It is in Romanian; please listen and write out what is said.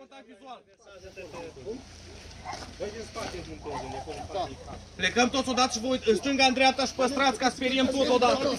contact vizual. Plecăm toți odată și voi în stânga, în dreapta și păstrați ca speriem tot odată.